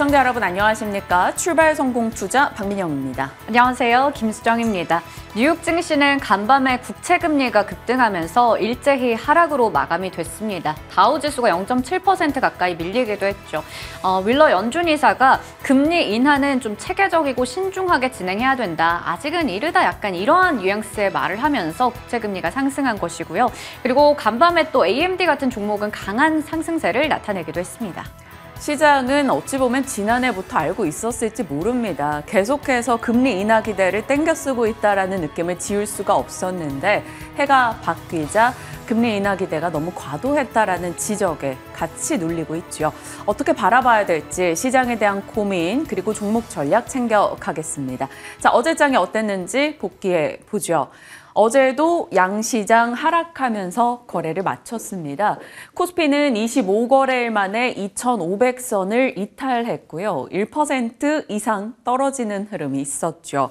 시청자 여러분 안녕하십니까? 출발 성공 투자 박민영입니다. 안녕하세요. 김수정입니다. 뉴욕 증시는 간밤에 국채 금리가 급등하면서 일제히 하락으로 마감이 됐습니다. 다우 지수가 0.7% 가까이 밀리기도 했죠. 어, 윌러 연준 이사가 금리 인하는 좀 체계적이고 신중하게 진행해야 된다. 아직은 이르다 약간 이러한 뉘앙스의 말을 하면서 국채 금리가 상승한 것이고요. 그리고 간밤에 또 AMD 같은 종목은 강한 상승세를 나타내기도 했습니다. 시장은 어찌 보면 지난해부터 알고 있었을지 모릅니다. 계속해서 금리 인하 기대를 땡겨 쓰고 있다라는 느낌을 지울 수가 없었는데 해가 바뀌자 금리 인하 기대가 너무 과도했다라는 지적에 같이 눌리고 있죠. 어떻게 바라봐야 될지 시장에 대한 고민 그리고 종목 전략 챙겨가겠습니다. 자, 어제 장이 어땠는지 복귀해 보죠. 어제도 양시장 하락하면서 거래를 마쳤습니다. 코스피는 25거래일 만에 2,500선을 이탈했고요. 1% 이상 떨어지는 흐름이 있었죠.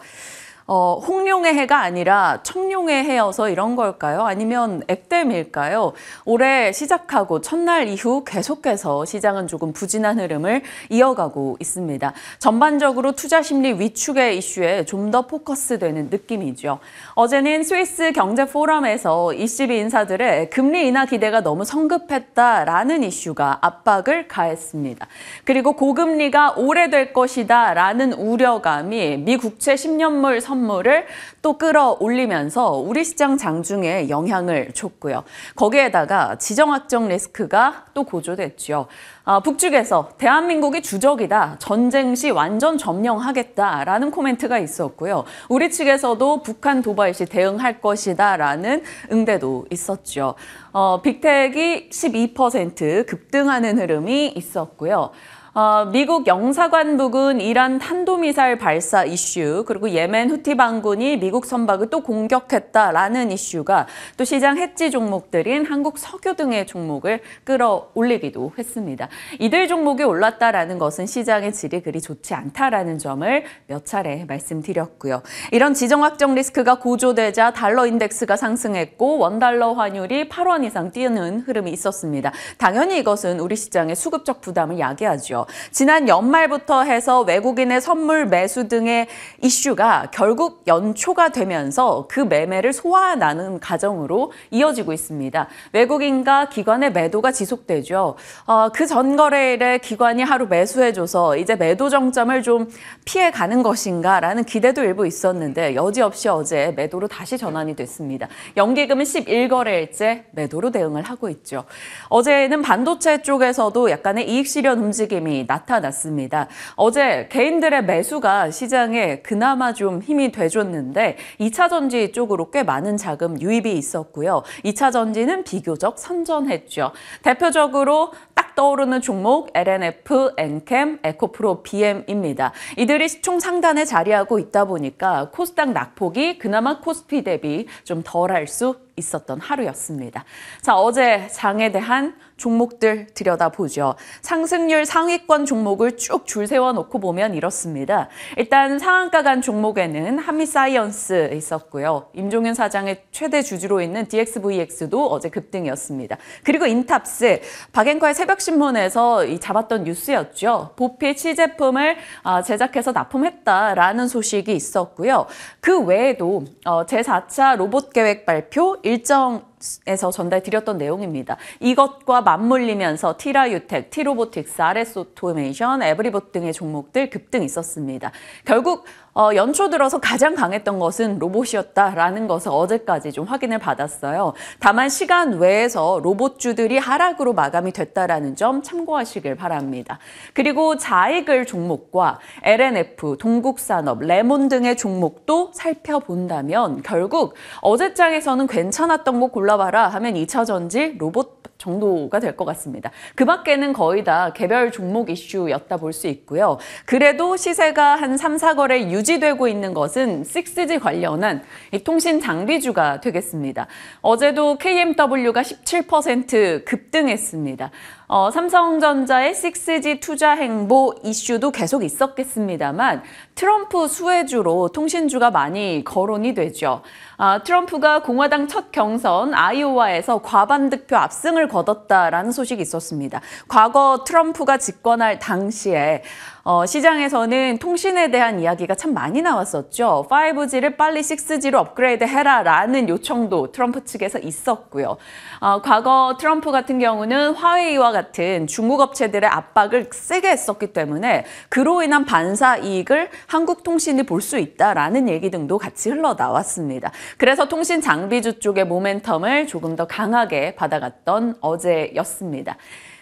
어, 홍룡의 해가 아니라 청룡의 해여서 이런 걸까요? 아니면 액땜일까요? 올해 시작하고 첫날 이후 계속해서 시장은 조금 부진한 흐름을 이어가고 있습니다. 전반적으로 투자 심리 위축의 이슈에 좀 더 포커스되는 느낌이죠. 어제는 스위스 경제 포럼에서 ECB 인사들의 금리 인하 기대가 너무 성급했다라는 이슈가 압박을 가했습니다. 그리고 고금리가 오래될 것이다라는 우려감이 미 국채 10년물 선 선물을 또 끌어올리면서 우리 시장 장중에 영향을 줬고요. 거기에다가 지정학적 리스크가 또 고조됐죠. 아, 북측에서 대한민국이 주적이다. 전쟁 시 완전 점령하겠다라는 코멘트가 있었고요. 우리 측에서도 북한 도발 시 대응할 것이다라는 응대도 있었죠. 어, 빅텍이 12% 급등하는 흐름이 있었고요. 어, 미국 영사관 부근 이란 탄도미사일 발사 이슈 그리고 예멘 후티 반군이 미국 선박을 또 공격했다라는 이슈가 또 시장 해지 종목들인 한국 석유 등의 종목을 끌어올리기도 했습니다. 이들 종목이 올랐다라는 것은 시장의 질이 그리 좋지 않다라는 점을 몇 차례 말씀드렸고요. 이런 지정학적 리스크가 고조되자 달러 인덱스가 상승했고 원달러 환율이 8원 이상 뛰는 흐름이 있었습니다. 당연히 이것은 우리 시장의 수급적 부담을 야기하죠. 지난 연말부터 해서 외국인의 선물 매수 등의 이슈가 결국 연초가 되면서 그 매매를 소화하는 과정으로 이어지고 있습니다. 외국인과 기관의 매도가 지속되죠. 어, 그 전 거래일에 기관이 하루 매수해줘서 이제 매도 정점을 좀 피해가는 것인가라는 기대도 일부 있었는데 여지없이 어제 매도로 다시 전환이 됐습니다. 연기금은 11거래일째 매도로 대응을 하고 있죠. 어제는 반도체 쪽에서도 약간의 이익 실현 움직임이 흐름이 나타났습니다. 어제 개인들의 매수가 시장에 그나마 좀 힘이 돼줬는데 2차 전지 쪽으로 꽤 많은 자금 유입이 있었고요. 2차 전지는 비교적 선전했죠. 대표적으로 딱 떠오르는 종목 LNF, 엔캠, 에코프로, BM입니다. 이들이 시총 상단에 자리하고 있다 보니까 코스닥 낙폭이 그나마 코스피 대비 좀 덜 할 수 있었던 하루였습니다. 자, 어제 장에 대한 종목들 들여다보죠. 상승률 상위권 종목을 쭉 줄 세워놓고 보면 이렇습니다. 일단 상한가 간 종목에는 한미사이언스 있었고요. 임종윤 사장의 최대 주주로 있는 DXVX도 어제 급등이었습니다. 그리고 인탑스, 박앵커의 새벽신문에서 이 잡았던 뉴스였죠. 봇핏 시제품을 아, 제작해서 납품했다라는 소식이 있었고요. 그 외에도 어, 제4차 로봇 계획 발표 일정 에서 전달드렸던 내용입니다. 이것과 맞물리면서 티라유텍, 티로보틱스, 알에스오토메이션, 에브리봇 등의 종목들 급등 있었습니다. 결국 어, 연초 들어서 가장 강했던 것은 로봇이었다라는 것을 어제까지 좀 확인을 받았어요. 다만 시간 외에서 로봇주들이 하락으로 마감이 됐다라는 점 참고하시길 바랍니다. 그리고 자이글 종목과 엘앤에프, 동국산업, 레몬 등의 종목도 살펴본다면 결국 어제장에서는 괜찮았던 거 골라 봐라 하면 2차 전지, 로봇 정도가 될 것 같습니다. 그 밖에는 거의 다 개별 종목 이슈였다 볼 수 있고요. 그래도 시세가 한 3, 4거래 유지되고 있는 것은 6G 관련한 통신 장비주가 되겠습니다. 어제도 KMW가 17% 급등했습니다. 어, 삼성전자의 6G 투자 행보 이슈도 계속 있었겠습니다만 트럼프 수혜주로 통신주가 많이 거론이 되죠. 아, 트럼프가 공화당 첫 경선 아이오와에서 과반 득표 압승을 거뒀다라는 소식이 있었습니다. 과거 트럼프가 집권할 당시에 어, 시장에서는 통신에 대한 이야기가 참 많이 나왔었죠. 5G를 빨리 6G로 업그레이드 해라라는 요청도 트럼프 측에서 있었고요. 어, 과거 트럼프 같은 경우는 화웨이와 같은 중국 업체들의 압박을 세게 했었기 때문에 그로 인한 반사 이익을 한국 통신이 볼 수 있다라는 얘기 등도 같이 흘러나왔습니다. 그래서 통신 장비주 쪽의 모멘텀을 조금 더 강하게 받아갔던 어제였습니다.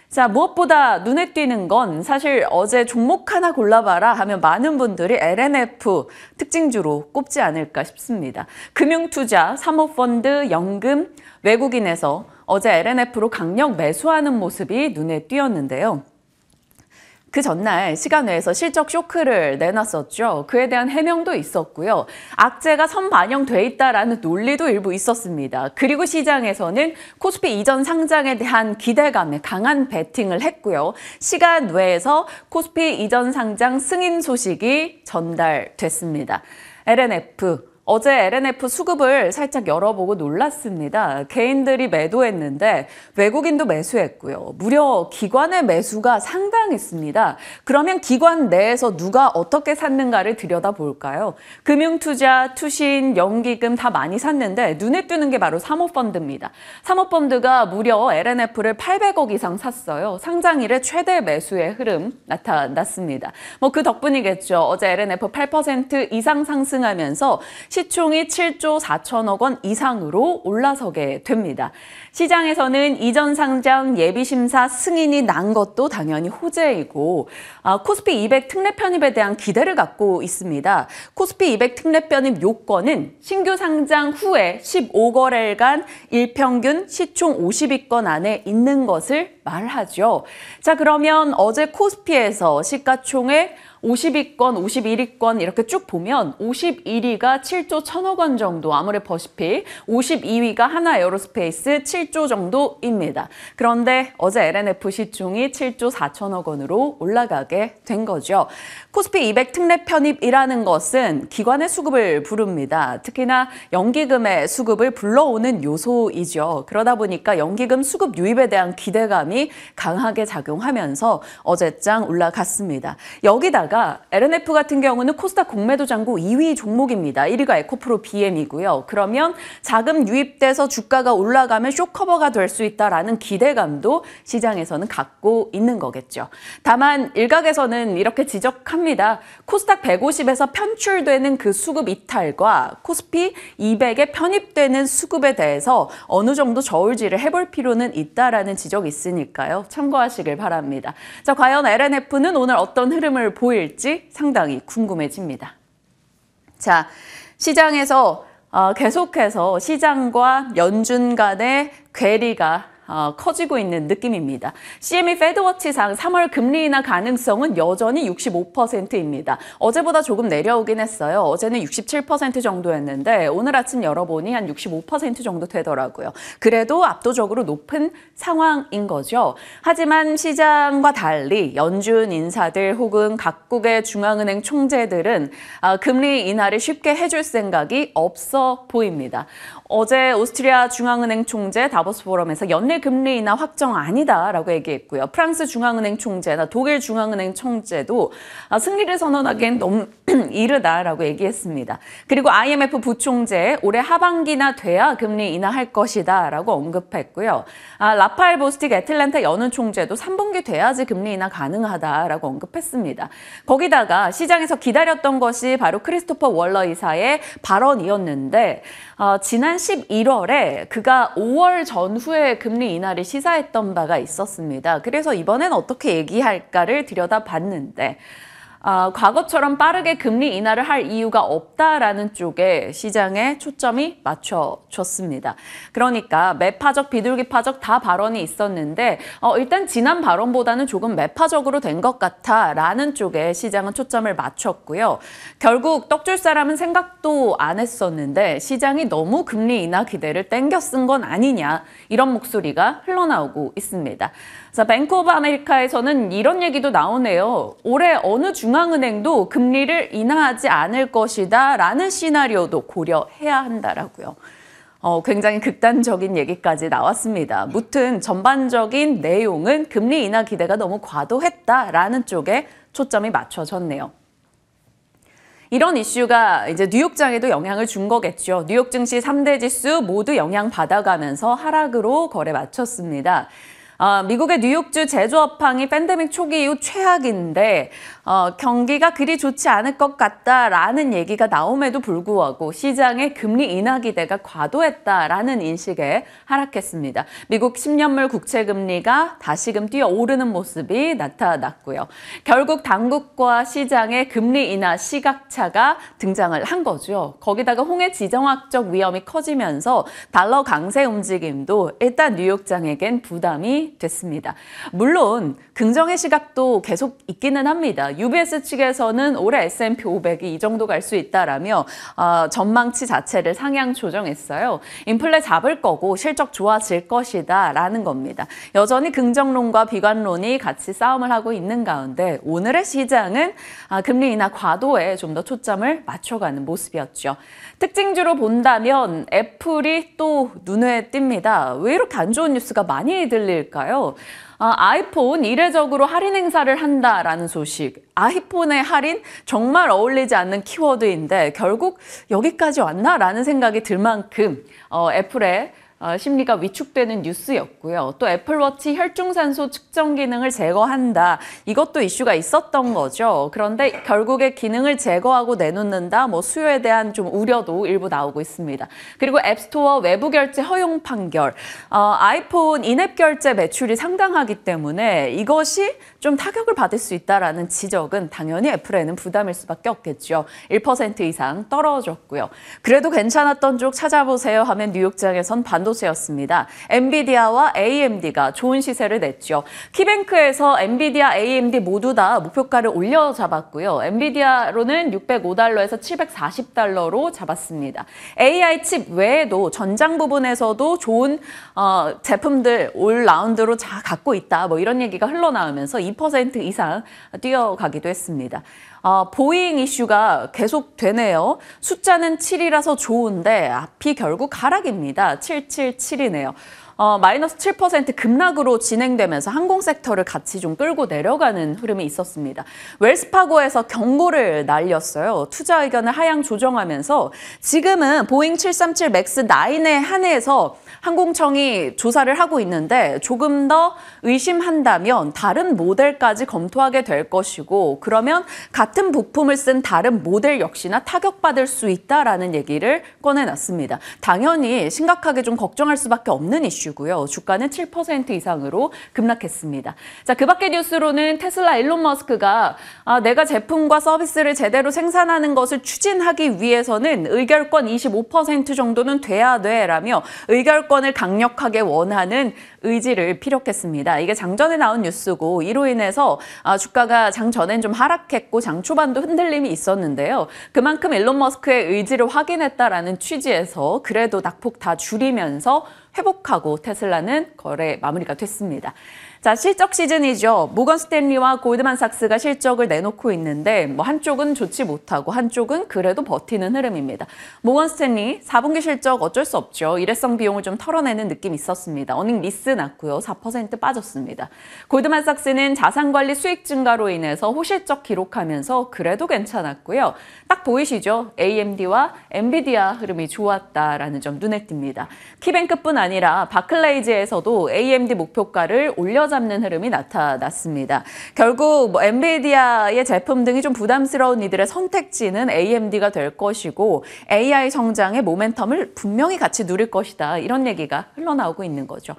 자, 무엇보다 눈에 띄는 건 사실 어제 종목 하나 골라봐라 하면 많은 분들이 LNF 특징주로 꼽지 않을까 싶습니다. 금융투자, 사모펀드, 연금, 외국인에서 어제 LNF로 강력 매수하는 모습이 눈에 띄었는데요. 그 전날 시간 외에서 실적 쇼크를 내놨었죠. 그에 대한 해명도 있었고요. 악재가 선반영돼 있다라는 논리도 일부 있었습니다. 그리고 시장에서는 코스피 이전 상장에 대한 기대감에 강한 베팅을 했고요. 시간 외에서 코스피 이전 상장 승인 소식이 전달됐습니다. LNF 어제 LNF 수급을 살짝 열어보고 놀랐습니다. 개인들이 매도했는데 외국인도 매수했고요. 무려 기관의 매수가 상당했습니다. 그러면 기관 내에서 누가 어떻게 샀는가를 들여다볼까요? 금융투자, 투신, 연기금 다 많이 샀는데 눈에 띄는 게 바로 사모펀드입니다. 사모펀드가 무려 LNF를 800억 이상 샀어요. 상장 일의 최대 매수의 흐름 나타났습니다. 뭐 그 덕분이겠죠. 어제 LNF 8% 이상 상승하면서 시총이 7조 4천억 원 이상으로 올라서게 됩니다. 시장에서는 이전 상장 예비 심사 승인이 난 것도 당연히 호재이고 아, 코스피 200 특례 편입에 대한 기대를 갖고 있습니다. 코스피 200 특례 편입 요건은 신규 상장 후에 15거래일간 일평균 시총 50위권 안에 있는 것을 말하죠. 자 그러면 어제 코스피에서 시가총액 50위권, 51위권 이렇게 쭉 보면 51위가 7조 1천억 원 정도 아모레퍼시픽, 52위가 한화 에어로스페이스 7조 정도입니다. 그런데 어제 LNF 시총이 7조 4천억 원으로 올라가게 된 거죠. 코스피 200 특례 편입이라는 것은 기관의 수급을 부릅니다. 특히나 연기금의 수급을 불러오는 요소이죠. 그러다 보니까 연기금 수급 유입에 대한 기대감이 강하게 작용하면서 어제장 올라갔습니다. 여기다가 LNF 같은 경우는 코스닥 공매도 잔고 2위 종목입니다. 1위가 에코프로 BM이고요. 그러면 자금 유입돼서 주가가 올라가면 쇼커버가 될 수 있다라는 기대감도 시장에서는 갖고 있는 거겠죠. 다만 일각에서는 이렇게 지적합니다. 코스닥 150에서 편출되는 그 수급 이탈과 코스피 200에 편입되는 수급에 대해서 어느 정도 저울질을 해볼 필요는 있다라는 지적이 있으니까 요. 참고하시길 바랍니다. 자, 과연 LNF는 오늘 어떤 흐름을 보일지 상당히 궁금해집니다. 자, 시장에서 어, 계속해서 시장과 연준 간의 괴리가 어, 커지고 있는 느낌입니다. CME 페드워치상 3월 금리 인하 가능성은 여전히 65%입니다. 어제보다 조금 내려오긴 했어요. 어제는 67% 정도였는데 오늘 아침 열어보니 한 65% 정도 되더라고요. 그래도 압도적으로 높은 상황인 거죠. 하지만 시장과 달리 연준 인사들 혹은 각국의 중앙은행 총재들은 어, 금리 인하를 쉽게 해줄 생각이 없어 보입니다. 어제 오스트리아 중앙은행 총재 다보스 포럼에서 연내 금리 인하 확정 아니다라고 얘기했고요. 프랑스 중앙은행 총재나 독일 중앙은행 총재도 아, 승리를 선언하기엔 너무 이르다라고 얘기했습니다. 그리고 IMF 부총재 올해 하반기나 돼야 금리 인하할 것이다라고 언급했고요. 아, 라파엘 보스틱 애틀랜타 연은 총재도 3분기 돼야지 금리 인하 가능하다라고 언급했습니다. 거기다가 시장에서 기다렸던 것이 바로 크리스토퍼 월러 이사의 발언이었는데 어, 지난 11월에 그가 5월 전후에 금리 인하를 시사했던 바가 있었습니다. 그래서 이번엔 어떻게 얘기할까를 들여다봤는데 아, 과거처럼 빠르게 금리 인하를 할 이유가 없다라는 쪽에 시장에 초점이 맞춰졌습니다. 그러니까 매파적, 비둘기파적 다 발언이 있었는데 어, 일단 지난 발언보다는 조금 매파적으로 된 것 같아라는 쪽에 시장은 초점을 맞췄고요. 결국 떡줄 사람은 생각도 안 했었는데 시장이 너무 금리 인하 기대를 땡겨 쓴 건 아니냐 이런 목소리가 흘러나오고 있습니다. 자, 뱅크 오브 아메리카에서는 이런 얘기도 나오네요. 올해 어느 중앙은행도 금리를 인하하지 않을 것이다 라는 시나리오도 고려해야 한다라고요. 어, 굉장히 극단적인 얘기까지 나왔습니다. 무튼 전반적인 내용은 금리 인하 기대가 너무 과도했다라는 쪽에 초점이 맞춰졌네요. 이런 이슈가 이제 뉴욕장에도 영향을 준 거겠죠. 뉴욕 증시 3대 지수 모두 영향 받아가면서 하락으로 거래 마쳤습니다. 어, 미국의 뉴욕주 제조업황이 팬데믹 초기 이후 최악인데 어, 경기가 그리 좋지 않을 것 같다라는 얘기가 나옴에도 불구하고 시장의 금리 인하 기대가 과도했다라는 인식에 하락했습니다. 미국 10년물 국채 금리가 다시금 뛰어 오르는 모습이 나타났고요. 결국 당국과 시장의 금리 인하 시각차가 등장을 한 거죠. 거기다가 홍해 지정학적 위험이 커지면서 달러 강세 움직임도 일단 뉴욕장에겐 부담이 됐습니다. 물론 긍정의 시각도 계속 있기는 합니다. UBS 측에서는 올해 S&P 500이 이 정도 갈 수 있다라며 어, 전망치 자체를 상향 조정했어요. 인플레 잡을 거고 실적 좋아질 것이다라는 겁니다. 여전히 긍정론과 비관론이 같이 싸움을 하고 있는 가운데 오늘의 시장은 아, 금리 인하 과도에 좀 더 초점을 맞춰가는 모습이었죠. 특징주로 본다면 애플이 또 눈에 띕니다. 왜 이렇게 안 좋은 뉴스가 많이 들릴까요? 아, 아이폰 이례적으로 할인 행사를 한다라는 소식. 아이폰의 할인 정말 어울리지 않는 키워드인데 결국 여기까지 왔나라는 생각이 들 만큼 어, 애플의 어, 심리가 위축되는 뉴스였고요. 또 애플워치 혈중산소 측정 기능을 제거한다. 이것도 이슈가 있었던 거죠. 그런데 결국에 기능을 제거하고 내놓는다. 뭐 수요에 대한 좀 우려도 일부 나오고 있습니다. 그리고 앱스토어 외부 결제 허용 판결. 어, 아이폰 인앱 결제 매출이 상당하기 때문에 이것이 좀 타격을 받을 수 있다라는 지적은 당연히 애플에는 부담일 수밖에 없겠죠. 1% 이상 떨어졌고요. 그래도 괜찮았던 쪽 찾아보세요 하면 뉴욕장에선 반도체였습니다. 엔비디아와 AMD가 좋은 시세를 냈죠. 키뱅크에서 엔비디아, AMD 모두 다 목표가를 올려 잡았고요. 엔비디아로는 605달러에서 740달러로 잡았습니다. AI 칩 외에도 전장 부분에서도 좋은 어, 제품들 올 라운드로 자 갖고 있다. 뭐 이런 얘기가 흘러나오면서 2% 이상 뛰어가기도 했습니다. 어, 보잉 이슈가 계속 되네요. 숫자는 7이라서 좋은데 앞이 결국 하락입니다. 777이네요. 어, 마이너스 7% 급락으로 진행되면서 항공 섹터를 같이 좀 끌고 내려가는 흐름이 있었습니다. 웰스파고에서 경고를 날렸어요. 투자 의견을 하향 조정하면서 지금은 보잉 737 맥스 9에 한해서 항공청이 조사를 하고 있는데 조금 더 의심한다면 다른 모델까지 검토하게 될 것이고 그러면 같은 부품을 쓴 다른 모델 역시나 타격받을 수 있다라는 얘기를 꺼내놨습니다. 당연히 심각하게 좀 걱정할 수밖에 없는 이슈 고요. 주가는 7% 이상으로 급락했습니다. 자, 그 밖의 뉴스로는 테슬라 일론 머스크가 아, 내가 제품과 서비스를 제대로 생산하는 것을 추진하기 위해서는 의결권 25% 정도는 돼야 돼라며 의결권을 강력하게 원하는 의지를 피력했습니다. 이게 장전에 나온 뉴스고 이로 인해서 아, 주가가 장 전엔 좀 하락했고 장 초반도 흔들림이 있었는데요. 그만큼 일론 머스크의 의지를 확인했다라는 취지에서 그래도 낙폭 다 줄이면서 회복하고 테슬라는 거래 마무리가 됐습니다. 자, 실적 시즌이죠. 모건 스탠리와 골드만삭스가 실적을 내놓고 있는데 뭐 한쪽은 좋지 못하고 한쪽은 그래도 버티는 흐름입니다. 모건 스탠리 4분기 실적 어쩔 수 없죠. 일회성 비용을 좀 털어내는 느낌이 있었습니다. earning miss 났고요. 4% 빠졌습니다. 골드만삭스는 자산관리 수익 증가로 인해서 호실적 기록하면서 그래도 괜찮았고요. 딱 보이시죠? AMD와 엔비디아 흐름이 좋았다라는 점 눈에 띕니다. 키뱅크뿐 아니라 바클레이즈에서도 AMD 목표가를 올려 잡는 흐름이 나타났습니다. 결국 뭐 엔비디아의 제품 등이 좀 부담스러운 이들의 선택지는 AMD가 될 것이고 AI 성장의 모멘텀을 분명히 같이 누릴 것이다. 이런 얘기가 흘러나오고 있는 거죠.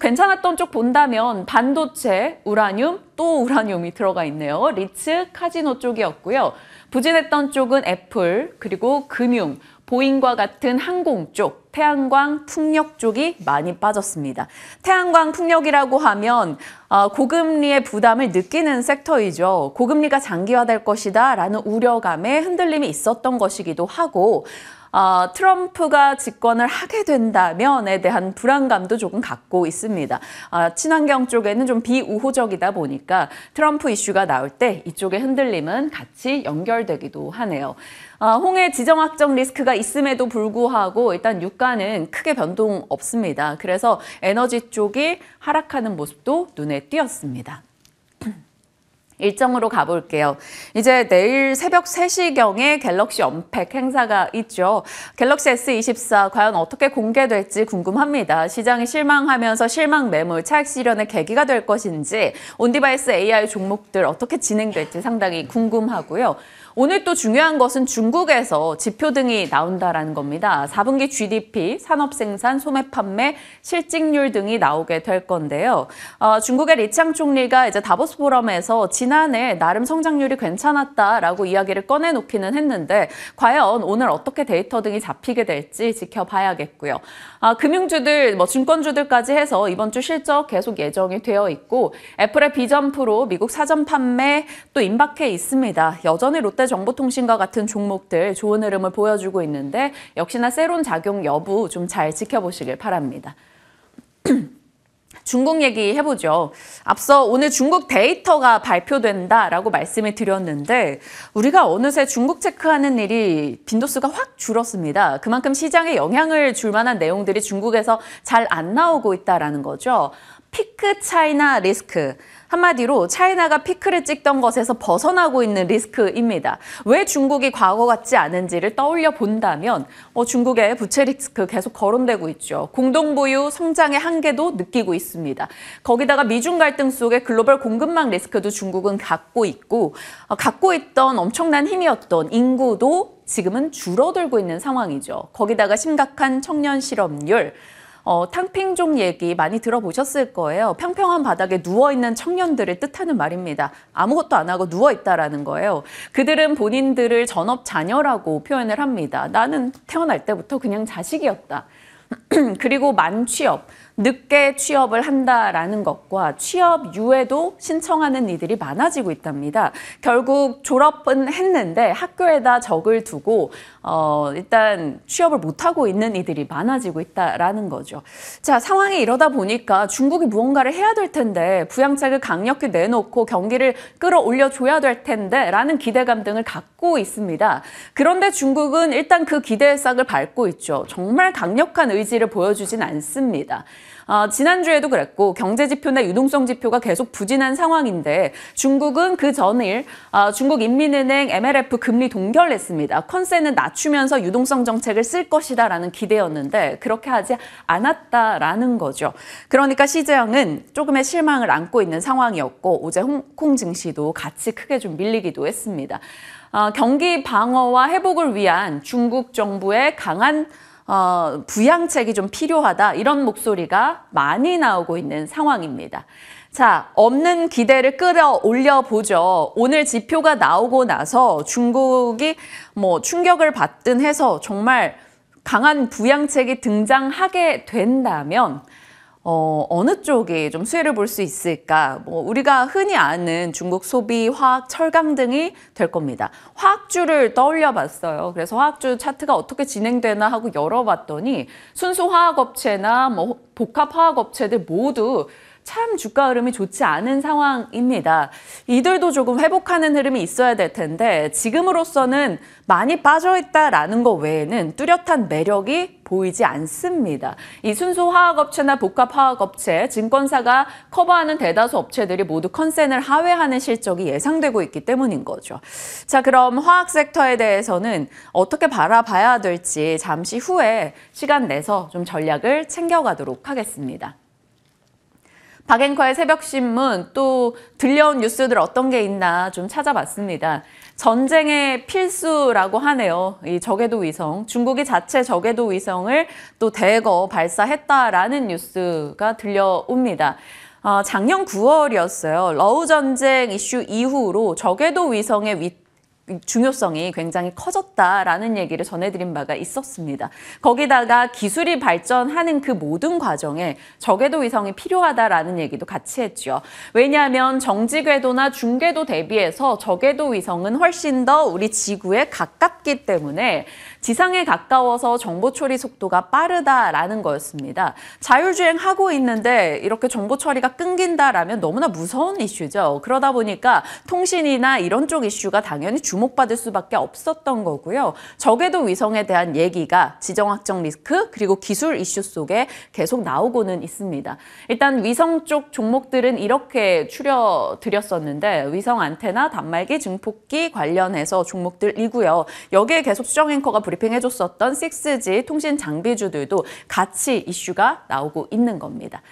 괜찮았던 쪽 본다면 반도체, 우라늄, 또 우라늄이 들어가 있네요. 리츠, 카지노 쪽이었고요. 부진했던 쪽은 애플, 그리고 금융, 보잉과 같은 항공 쪽, 태양광, 풍력 쪽이 많이 빠졌습니다. 태양광, 풍력이라고 하면 어, 고금리의 부담을 느끼는 섹터이죠. 고금리가 장기화될 것이다 라는 우려감에 흔들림이 있었던 것이기도 하고 어, 트럼프가 집권을 하게 된다면에 대한 불안감도 조금 갖고 있습니다. 어, 친환경 쪽에는 좀 비우호적이다 보니까 트럼프 이슈가 나올 때 이쪽의 흔들림은 같이 연결되기도 하네요. 어, 홍해 지정 확정 리스크가 있음에도 불구하고 일단 유가는 크게 변동 없습니다. 그래서 에너지 쪽이 하락하는 모습도 눈에 띄었습니다. 일정으로 가볼게요. 이제 내일 새벽 3시경에 갤럭시 언팩 행사가 있죠. 갤럭시 S24 과연 어떻게 공개될지 궁금합니다. 시장이 실망하면서 실망 매물, 차익 실현의 계기가 될 것인지 on-device AI 종목들 어떻게 진행될지 상당히 궁금하고요. 오늘 또 중요한 것은 중국에서 지표 등이 나온다라는 겁니다. 4분기 GDP, 산업생산, 소매 판매, 실업률 등이 나오게 될 건데요. 어, 중국의 리창 총리가 이제 다보스 포럼에서 지난해 나름 성장률이 괜찮았다라고 이야기를 꺼내놓기는 했는데 과연 오늘 어떻게 데이터 등이 잡히게 될지 지켜봐야겠고요. 아, 금융주들, 뭐 증권주들까지 해서 이번 주 실적 계속 예정이 되어 있고 애플의 비전 프로 미국 사전 판매 또 임박해 있습니다. 여전히 롯데 정보통신과 같은 종목들 좋은 흐름을 보여주고 있는데 역시나 sell-on 작용 여부 좀 잘 지켜보시길 바랍니다. 중국 얘기 해보죠. 앞서 오늘 중국 데이터가 발표된다라고 말씀을 드렸는데 우리가 어느새 중국 체크하는 일이 빈도수가 확 줄었습니다. 그만큼 시장에 영향을 줄 만한 내용들이 중국에서 잘 안 나오고 있다라는 거죠. 피크 차이나 리스크. 한마디로 차이나가 피크를 찍던 것에서 벗어나고 있는 리스크입니다. 왜 중국이 과거 같지 않은지를 떠올려 본다면 어, 중국의 부채 리스크 계속 거론되고 있죠. 공동보유 성장의 한계도 느끼고 있습니다. 거기다가 미중 갈등 속에 글로벌 공급망 리스크도 중국은 갖고 있고 어, 갖고 있던 엄청난 힘이었던 인구도 지금은 줄어들고 있는 상황이죠. 거기다가 심각한 청년 실업률, 어, 탕핑종 얘기 많이 들어보셨을 거예요. 평평한 바닥에 누워있는 청년들을 뜻하는 말입니다. 아무것도 안 하고 누워있다라는 거예요. 그들은 본인들을 전업 자녀라고 표현을 합니다. 나는 태어날 때부터 그냥 자식이었다. 그리고 만취업. 늦게 취업을 한다라는 것과 취업 유예도 신청하는 이들이 많아지고 있답니다. 결국 졸업은 했는데 학교에다 적을 두고 어, 일단 취업을 못하고 있는 이들이 많아지고 있다라는 거죠. 자, 상황이 이러다 보니까 중국이 무언가를 해야 될 텐데 부양책을 강력히 내놓고 경기를 끌어올려 줘야 될 텐데 라는 기대감 등을 갖고 있습니다. 그런데 중국은 일단 그 기대의 싹을 밟고 있죠. 정말 강력한 의지를 보여주진 않습니다. 어, 지난주에도 그랬고 경제 지표나 유동성 지표가 계속 부진한 상황인데 중국은 그 전일 어, 중국 인민은행 MLF 금리 동결했습니다. 컨센은 낮추면서 유동성 정책을 쓸 것이다라는 기대였는데 그렇게 하지 않았다라는 거죠. 그러니까 시장은 조금의 실망을 안고 있는 상황이었고 어제 홍콩 증시도 같이 크게 좀 밀리기도 했습니다. 어, 경기 방어와 회복을 위한 중국 정부의 강한 어, 부양책이 좀 필요하다 이런 목소리가 많이 나오고 있는 상황입니다. 자, 없는 기대를 끌어올려 보죠. 오늘 지표가 나오고 나서 중국이 뭐 충격을 받든 해서 정말 강한 부양책이 등장하게 된다면 어, 어느 쪽이 좀 수혜를 볼 수 있을까? 뭐 우리가 흔히 아는 중국 소비, 화학, 철강 등이 될 겁니다. 화학주를 떠올려 봤어요. 그래서 화학주 차트가 어떻게 진행되나 하고 열어봤더니 순수 화학업체나 뭐 복합 화학업체들 모두 참 주가 흐름이 좋지 않은 상황입니다. 이들도 조금 회복하는 흐름이 있어야 될 텐데 지금으로서는 많이 빠져있다라는 것 외에는 뚜렷한 매력이 보이지 않습니다. 이 순수 화학업체나 복합 화학업체, 증권사가 커버하는 대다수 업체들이 모두 컨센을 하회하는 실적이 예상되고 있기 때문인 거죠. 자, 그럼 화학 섹터에 대해서는 어떻게 바라봐야 될지 잠시 후에 시간 내서 좀 전략을 챙겨가도록 하겠습니다. 박앵커의 새벽신문 또 들려온 뉴스들 어떤 게 있나 좀 찾아봤습니다. 전쟁의 필수라고 하네요. 이 저궤도 위성. 중국이 자체 저궤도 위성을 또 대거 발사했다라는 뉴스가 들려옵니다. 어, 작년 9월이었어요. 러우 전쟁 이슈 이후로 저궤도 위성의 위, 중요성이 굉장히 커졌다라는 얘기를 전해드린 바가 있었습니다. 거기다가 기술이 발전하는 그 모든 과정에 저궤도 위성이 필요하다라는 얘기도 같이 했죠. 왜냐하면 정지궤도나 중궤도 대비해서 저궤도 위성은 훨씬 더 우리 지구에 가깝기 때문에 지상에 가까워서 정보 처리 속도가 빠르다라는 거였습니다. 자율주행하고 있는데 이렇게 정보 처리가 끊긴다라면 너무나 무서운 이슈죠. 그러다 보니까 통신이나 이런 쪽 이슈가 당연히 주목받을 수밖에 없었던 거고요. 저궤도 위성에 대한 얘기가 지정학적 리스크 그리고 기술 이슈 속에 계속 나오고는 있습니다. 일단 위성 쪽 종목들은 이렇게 추려드렸었는데 위성 안테나, 단말기, 증폭기 관련해서 종목들이고요. 여기에 계속 수정 앵커가 브리 핑해줬었던 6G 통신 장비주들도 같이 이슈가 나오고 있는 겁니다.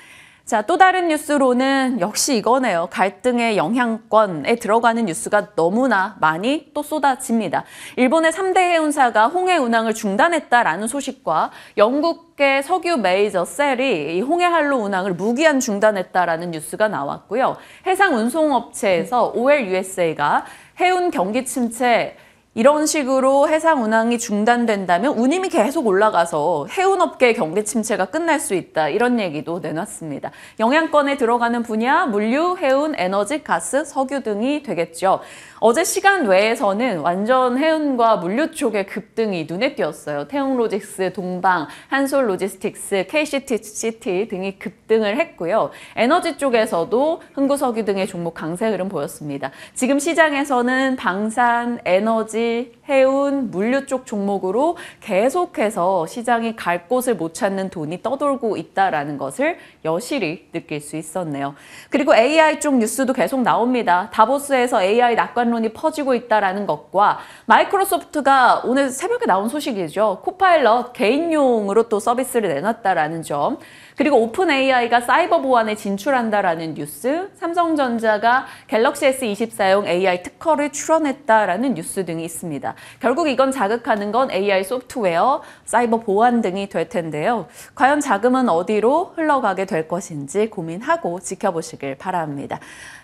자, 또 다른 뉴스로는 역시 이거네요. 갈등의 영향권에 들어가는 뉴스가 너무나 많이 또 쏟아집니다. 일본의 3대 해운사가 홍해 운항을 중단했다라는 소식과 영국계 석유 메이저 셀이 이 홍해 할로 운항을 무기한 중단했다라는 뉴스가 나왔고요. 해상 운송업체에서 OL USA가 해운 경기 침체 이런 식으로 해상 운항이 중단된다면 운임이 계속 올라가서 해운업계의 경기 침체가 끝날 수 있다. 이런 얘기도 내놨습니다. 영향권에 들어가는 분야, 물류, 해운, 에너지, 가스, 석유 등이 되겠죠. 어제 시간 외에서는 완전 해운과 물류 쪽의 급등이 눈에 띄었어요. 태웅로직스, 동방, 한솔 로지스틱스, KCTC 등이 급등을 했고요. 에너지 쪽에서도 흥구석유 등의 종목 강세 흐름 보였습니다. 지금 시장에서는 방산, 에너지, 해운, 물류 쪽 종목으로 계속해서 시장이 갈 곳을 못 찾는 돈이 떠돌고 있다라는 것을 여실히 느낄 수 있었네요. 그리고 AI 쪽 뉴스도 계속 나옵니다. 다보스에서 AI 낙관론이 퍼지고 있다라는 것과 마이크로소프트가 오늘 새벽에 나온 소식이죠. 코파일럿 개인용으로 또 서비스를 내놨다라는 점. 그리고 오픈 AI가 사이버 보안에 진출한다라는 뉴스, 삼성전자가 갤럭시 S24용 AI 특허를 출원했다라는 뉴스 등이 있습니다. 결국 이건 자극하는 건 AI 소프트웨어, 사이버 보안 등이 될 텐데요. 과연 자금은 어디로 흘러가게 될 것인지 고민하고 지켜보시길 바랍니다.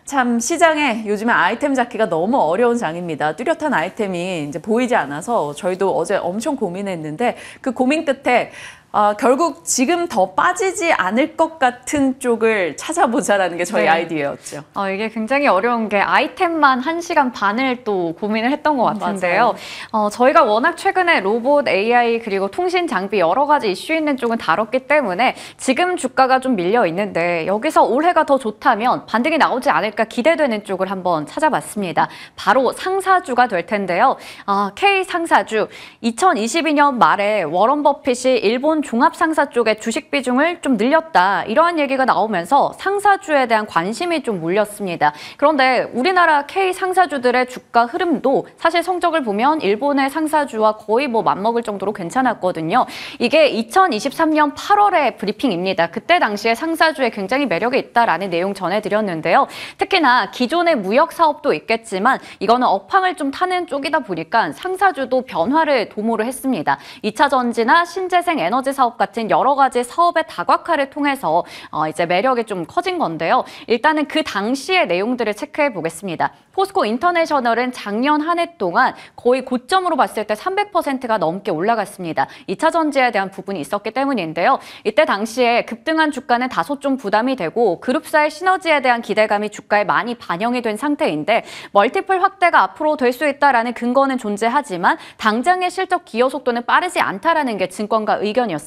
참 시장에 요즘에 아이템 잡기가 너무 어려운 장입니다. 뚜렷한 아이템이 이제 보이지 않아서 저희도 어제 엄청 고민했는데 그 고민 끝에 아, 결국 지금 더 빠지지 않을 것 같은 쪽을 찾아보자라는 게 저희 네. 아이디어였죠. 어, 이게 굉장히 어려운 게 아이템만 한시간 반을 또 고민을 했던 것 같은데요. 어, 저희가 워낙 최근에 로봇, AI 그리고 통신 장비 여러 가지 이슈 있는 쪽은 다뤘기 때문에 지금 주가가 좀 밀려 있는데 여기서 올해가 더 좋다면 반등이 나오지 않을까 기대되는 쪽을 한번 찾아봤습니다. 바로 상사주가 될 텐데요. 아, K 상사주 2022년 말에 워런 버핏이 일본 종합 상사 쪽에 주식 비중을 좀 늘렸다 이러한 얘기가 나오면서 상사주에 대한 관심이 좀 몰렸습니다. 그런데 우리나라 K 상사주들의 주가 흐름도 사실 성적을 보면 일본의 상사주와 거의 뭐 맞먹을 정도로 괜찮았거든요. 이게 2023년 8월의 브리핑입니다. 그때 당시에 상사주에 굉장히 매력이 있다라는 내용 전해드렸는데요. 특히나 기존의 무역 사업도 있겠지만 이거는 업황을 좀 타는 쪽이다 보니까 상사주도 변화를 도모를 했습니다. 2차 전지나 신재생 에너지 사업 같은 여러 가지 사업의 다각화를 통해서 어, 이제 매력이 좀 커진 건데요. 일단은 그 당시의 내용들을 체크해 보겠습니다. 포스코 인터내셔널은 작년 한 해 동안 거의 고점으로 봤을 때 300%가 넘게 올라갔습니다. 2차 전지에 대한 부분이 있었기 때문인데요. 이때 당시에 급등한 주가는 다소 좀 부담이 되고 그룹사의 시너지에 대한 기대감이 주가에 많이 반영이 된 상태인데 multiple 확대가 앞으로 될 수 있다라는 근거는 존재하지만 당장의 실적 기여 속도는 빠르지 않다라는 게 증권가 의견이었습니다.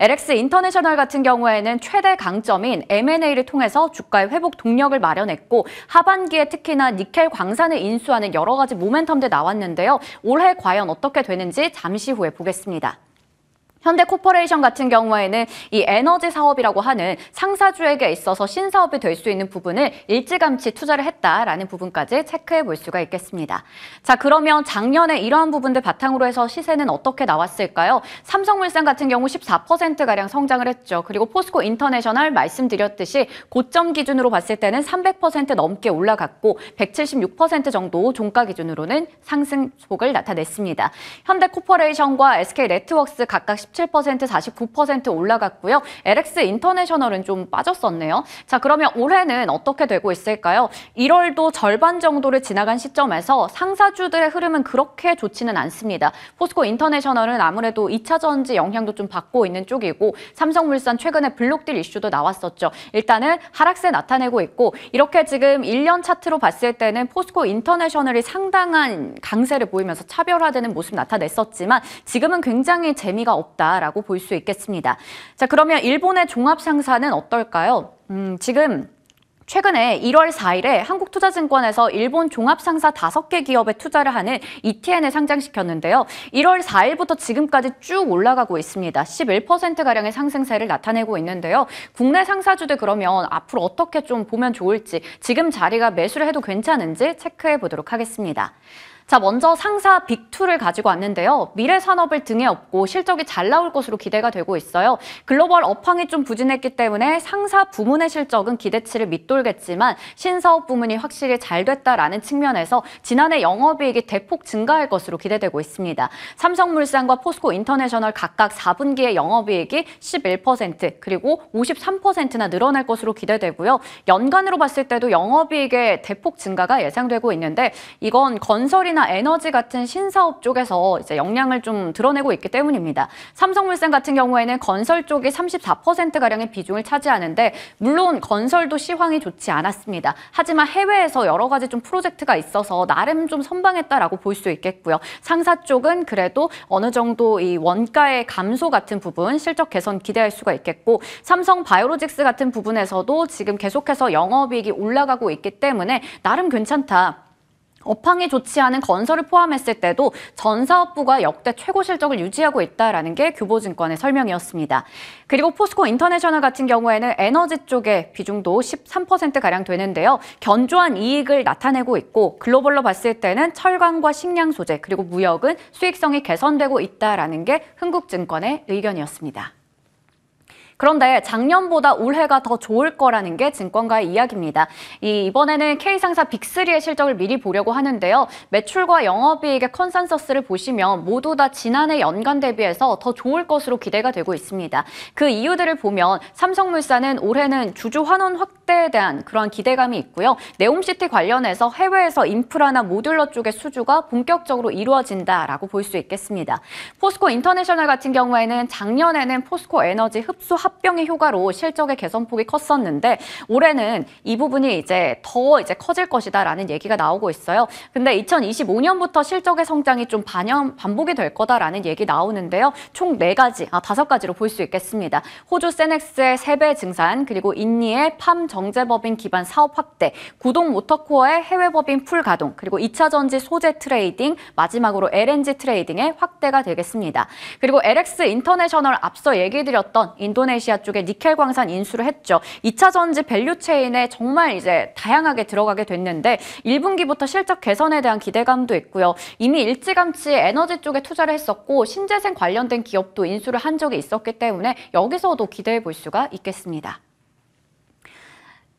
LX 인터내셔널 같은 경우에는 최대 강점인 M&A를 통해서 주가의 회복 동력을 마련했고 하반기에 특히나 니켈 광산을 인수하는 여러 가지 모멘텀들 나왔는데요. 올해 과연 어떻게 되는지 잠시 후에 보겠습니다. 현대코퍼레이션 같은 경우에는 이 에너지 사업이라고 하는 상사주에게 있어서 신사업이 될 수 있는 부분을 일찌감치 투자를 했다라는 부분까지 체크해 볼 수가 있겠습니다. 자, 그러면 작년에 이러한 부분들 바탕으로 해서 시세는 어떻게 나왔을까요? 삼성물산 같은 경우 14%가량 성장을 했죠. 그리고 포스코 인터내셔널 말씀드렸듯이 고점 기준으로 봤을 때는 300% 넘게 올라갔고 176% 정도 종가 기준으로는 상승폭을 나타냈습니다. 현대코퍼레이션과 SK네트워크스 각각 47%, 49% 올라갔고요. LX 인터내셔널은 좀 빠졌었네요. 자, 그러면 올해는 어떻게 되고 있을까요? 1월도 절반 정도를 지나간 시점에서 상사주들의 흐름은 그렇게 좋지는 않습니다. 포스코 인터내셔널은 아무래도 2차 전지 영향도 좀 받고 있는 쪽이고 삼성물산 최근에 블록딜 이슈도 나왔었죠. 일단은 하락세 나타내고 있고 이렇게 지금 1년 차트로 봤을 때는 포스코 인터내셔널이 상당한 강세를 보이면서 차별화되는 모습 나타냈었지만 지금은 굉장히 재미가 없다 라고 볼 수 있겠습니다. 자, 그러면 일본의 종합 상사는 어떨까요? 음, 지금 최근에 1월 4일에 한국투자증권에서 일본 종합상사 5개 기업에 투자를 하는 ETN을 상장시켰는데요. 1월 4일부터 지금까지 쭉 올라가고 있습니다. 11%가량의 상승세를 나타내고 있는데요. 국내 상사주들 그러면 앞으로 어떻게 좀 보면 좋을지 지금 자리가 매수를 해도 괜찮은지 체크해 보도록 하겠습니다. 자, 먼저 상사 빅2를 가지고 왔는데요. 미래 산업을 등에 업고 실적이 잘 나올 것으로 기대가 되고 있어요. 글로벌 업황이 좀 부진했기 때문에 상사 부문의 실적은 기대치를 밑돌겠지만 신사업 부문이 확실히 잘 됐다라는 측면에서 지난해 영업이익이 대폭 증가할 것으로 기대되고 있습니다. 삼성물산과 포스코 인터내셔널 각각 4분기의 영업이익이 11% 그리고 53%나 늘어날 것으로 기대되고요. 연간으로 봤을 때도 영업이익의 대폭 증가가 예상되고 있는데 이건 건설이나 전기나 에너지 같은 신사업 쪽에서 이제 역량을 좀 드러내고 있기 때문입니다. 삼성물산 같은 경우에는 건설 쪽이 34%가량의 비중을 차지하는데 물론 건설도 시황이 좋지 않았습니다. 하지만 해외에서 여러 가지 좀 프로젝트가 있어서 나름 좀 선방했다라고 볼 수 있겠고요. 상사 쪽은 그래도 어느 정도 이 원가의 감소 같은 부분 실적 개선 기대할 수가 있겠고 삼성 바이오로직스 같은 부분에서도 지금 계속해서 영업이익이 올라가고 있기 때문에 나름 괜찮다. 업황이 좋지 않은 건설을 포함했을 때도 전 사업부가 역대 최고 실적을 유지하고 있다라는 게 규보증권의 설명이었습니다. 그리고 포스코 인터내셔널 같은 경우에는 에너지 쪽의 비중도 13%가량 되는데요. 견조한 이익을 나타내고 있고 글로벌로 봤을 때는 철강과 식량 소재 그리고 무역은 수익성이 개선되고 있다라는 게 흥국증권의 의견이었습니다. 그런데 작년보다 올해가 더 좋을 거라는 게 증권가의 이야기입니다. 이 이번에는 K상사 빅3의 실적을 미리 보려고 하는데요. 매출과 영업이익의 컨센서스를 보시면 모두 다 지난해 연간 대비해서 더 좋을 것으로 기대가 되고 있습니다. 그 이유들을 보면 삼성물산은 올해는 주주 환원 확대 에 대한 그런 기대감이 있고요. 네옴시티 관련해서 해외에서 인프라나 modular 쪽의 수주가 본격적으로 이루어진다라고 볼 수 있겠습니다. 포스코 인터내셔널 같은 경우에는 작년에는 포스코 에너지 흡수 합 합병의 효과로 실적의 개선폭이 컸었는데 올해는 이 부분이 이제 더 이제 커질 것이다라는 얘기가 나오고 있어요. 근데 2025년부터 실적의 성장이 좀 반영 반복이 될 거다라는 얘기 나오는데요. 총 네 가지, 아 다섯 가지로 볼 수 있겠습니다. 호주 세넥스의 세배 증산, 그리고 인니의 팜 정제법인 기반 사업 확대, 구동 모터코어의 해외 법인 풀 가동, 그리고 2차 전지 소재 trading, 마지막으로 LNG trading의 확대가 되겠습니다. 그리고 LX 인터내셔널 앞서 얘기 드렸던 인도네시아 인도네시아 쪽에 니켈 광산 인수를 했죠. 2차 전지 value chain에 정말 이제 다양하게 들어가게 됐는데 1분기부터 실적 개선에 대한 기대감도 있고요. 이미 일찌감치 에너지 쪽에 투자를 했었고 신재생 관련된 기업도 인수를 한 적이 있었기 때문에 여기서도 기대해 볼 수가 있겠습니다.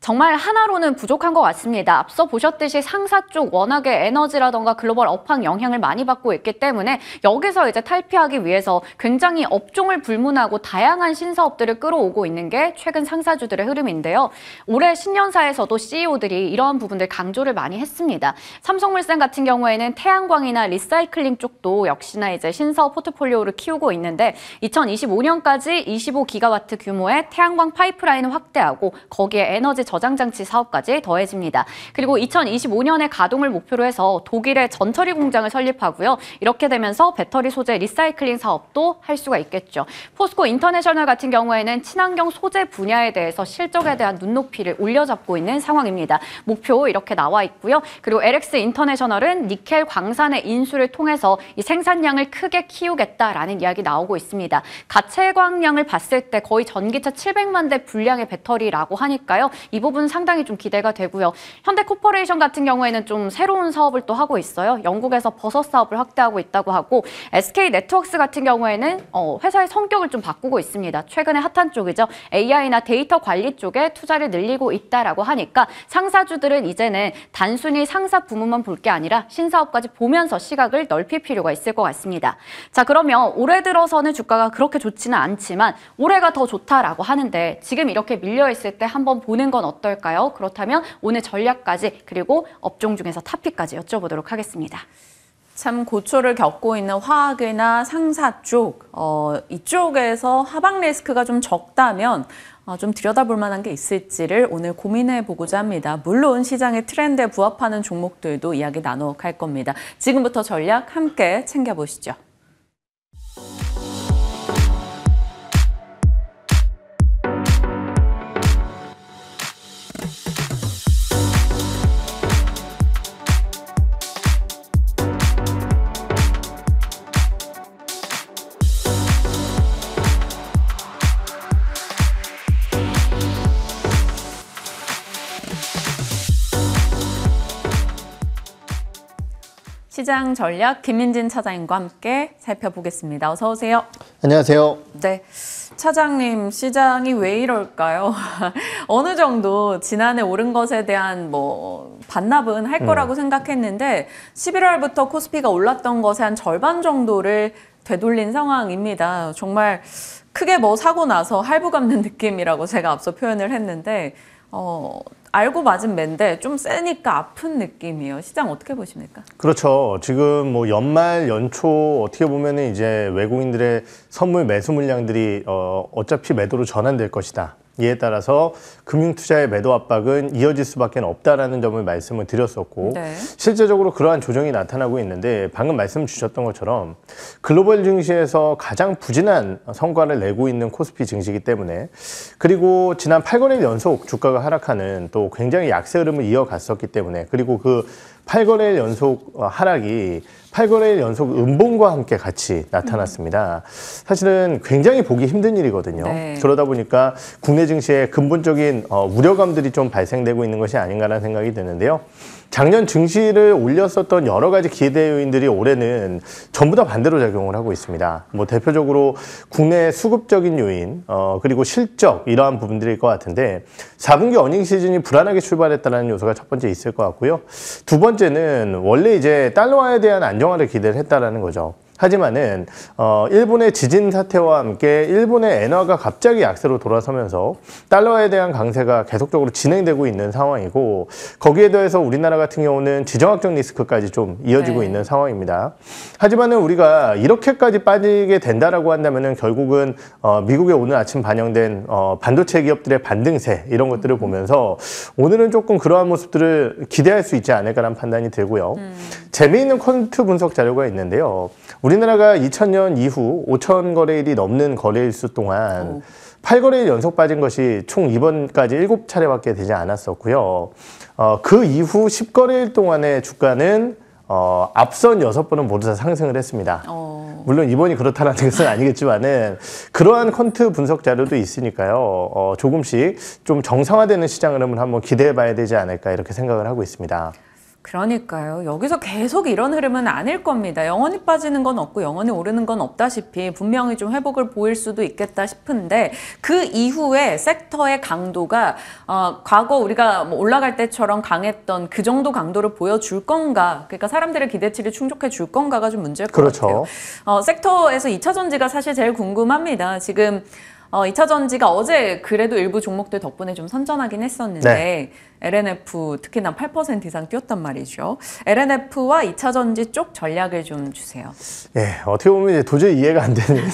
정말 하나로는 부족한 것 같습니다. 앞서 보셨듯이 상사 쪽 워낙에 에너지라던가 글로벌 업황 영향을 많이 받고 있기 때문에 여기서 이제 탈피하기 위해서 굉장히 업종을 불문하고 다양한 신사업들을 끌어오고 있는 게 최근 상사주들의 흐름인데요. 올해 신년사에서도 CEO들이 이러한 부분들 강조를 많이 했습니다. 삼성물산 같은 경우에는 태양광이나 리사이클링 쪽도 역시나 이제 신사업 포트폴리오를 키우고 있는데 2025년까지 25기가와트 규모의 태양광 파이프라인을 확대하고 거기에 에너지 저장장치 사업까지 더해집니다. 그리고 2025년에 가동을 목표로 해서 독일에 전처리 공장을 설립하고요. 이렇게 되면서 배터리 소재 리사이클링 사업도 할 수가 있겠죠. 포스코 인터내셔널 같은 경우에는 친환경 소재 분야에 대해서 실적에 대한 눈높이를 올려잡고 있는 상황입니다. 목표 이렇게 나와 있고요. 그리고 LX 인터내셔널은 니켈 광산의 인수를 통해서 이 생산량을 크게 키우겠다라는 이야기 나오고 있습니다. 가채광량을 봤을 때 거의 전기차 700만 대 분량의 배터리라고 하니까요. 이 부분 상당히 좀 기대가 되고요. 현대코퍼레이션 같은 경우에는 좀 새로운 사업을 또 하고 있어요. 영국에서 버섯 사업을 확대하고 있다고 하고 SK 네트워크스 같은 경우에는 어, 회사의 성격을 좀 바꾸고 있습니다. 최근에 핫한 쪽이죠. AI나 데이터 관리 쪽에 투자를 늘리고 있다라고 하니까 상사주들은 이제는 단순히 상사 부문만 볼 게 아니라 신사업까지 보면서 시각을 넓힐 필요가 있을 것 같습니다. 자, 그러면 올해 들어서는 주가가 그렇게 좋지는 않지만 올해가 더 좋다라고 하는데 지금 이렇게 밀려 있을 때 한번 보는 건 어떨까요? 그렇다면 오늘 전략까지 그리고 업종 중에서 top pick까지 여쭤보도록 하겠습니다. 참 고초를 겪고 있는 화학이나 상사 쪽, 어, 이쪽에서 하방 리스크가 좀 적다면 어, 좀 들여다볼 만한 게 있을지를 오늘 고민해 보고자 합니다. 물론 시장의 트렌드에 부합하는 종목들도 이야기 나눠 갈 겁니다. 지금부터 전략 함께 챙겨보시죠. 시장 전략 김민진 차장님과 함께 살펴보겠습니다. 어서 오세요. 안녕하세요. 네. 차장님, 시장이 왜 이럴까요? 어느 정도 지난해 오른 것에 대한 뭐 반납은 할 거라고 음. 생각했는데 11월부터 코스피가 올랐던 것의 한 절반 정도를 되돌린 상황입니다. 정말 크게 뭐 사고 나서 할부 갚는 느낌이라고 제가 앞서 표현을 했는데 어, 알고 맞은 맨데 좀 세니까 아픈 느낌이에요. 시장 어떻게 보십니까? 그렇죠. 지금 뭐 연말 연초 어떻게 보면은 이제 외국인들의 선물 매수 물량들이 어, 어차피 매도로 전환될 것이다. 이에 따라서 금융투자의 매도 압박은 이어질 수밖에 없다라는 점을 말씀을 드렸었고 네. 실제적으로 그러한 조정이 나타나고 있는데 방금 말씀 주셨던 것처럼 글로벌 증시에서 가장 부진한 성과를 내고 있는 코스피 증시이기 때문에 그리고 지난 8거래일 연속 주가가 하락하는 또 굉장히 약세 흐름을 이어갔었기 때문에 그리고 그 8거래일 연속 하락이 8거래일 연속 음봉과 함께 같이 나타났습니다. 사실은 굉장히 보기 힘든 일이거든요. 네. 그러다 보니까 국내 증시에 근본적인 어, 우려감들이 좀 발생되고 있는 것이 아닌가라는 생각이 드는데요. 작년 증시를 올렸었던 여러 가지 기대 요인들이 올해는 전부 다 반대로 작용을 하고 있습니다. 뭐 대표적으로 국내 수급적인 요인, 어, 그리고 실적 이러한 부분들일 것 같은데 4분기 어닝 시즌이 불안하게 출발했다는 요소가 첫 번째 있을 것 같고요. 두 번째는 원래 이제 달러화에 대한 안정화를 기대를 했다라는 거죠. 하지만은 어, 일본의 지진 사태와 함께 일본의 엔화가 갑자기 약세로 돌아서면서 달러에 대한 강세가 계속적으로 진행되고 있는 상황이고 거기에 더해서 우리나라 같은 경우는 지정학적 리스크까지 좀 이어지고 네. 있는 상황입니다. 하지만은 우리가 이렇게까지 빠지게 된다라고 한다면은 결국은 어, 미국에 오늘 아침 반영된 어, 반도체 기업들의 반등세 이런 것들을 보면서 오늘은 조금 그러한 모습들을 기대할 수 있지 않을까라는 판단이 들고요. 음. 재미있는 콘트 분석 자료가 있는데요. 우리나라가 2000년 이후 5천 거래일이 넘는 거래일수 동안 오. 8거래일 연속 빠진 것이 총 이번까지 7차례밖에 되지 않았었고요. 어, 그 이후 10거래일 동안의 주가는 어, 앞선 여섯 번은 모두 다 상승을 했습니다. 어. 물론 이번이 그렇다는 것은 아니겠지만은 그러한 quant 분석 자료도 있으니까요. 어, 조금씩 좀 정상화되는 시장 흐름을 한번 기대해 봐야 되지 않을까 이렇게 생각을 하고 있습니다. 그러니까요. 여기서 계속 이런 흐름은 아닐 겁니다. 영원히 빠지는 건 없고 영원히 오르는 건 없다시피 분명히 좀 회복을 보일 수도 있겠다 싶은데 그 이후에 섹터의 강도가 어, 과거 우리가 뭐 올라갈 때처럼 강했던 그 정도 강도를 보여줄 건가? 그러니까 사람들의 기대치를 충족해 줄 건가가 좀 문제일 것 그렇죠. 같아요. 어, 섹터에서 2차 전지가 사실 제일 궁금합니다. 지금 어, 2차 전지가 어제 그래도 일부 종목들 덕분에 좀 선전하긴 했었는데 네. LNF 특히나 8% 이상 뛰었단 말이죠. LNF와 2차 전지 쪽 전략을 좀 주세요. 예, 어떻게 보면 이제 도저히 이해가 안 되는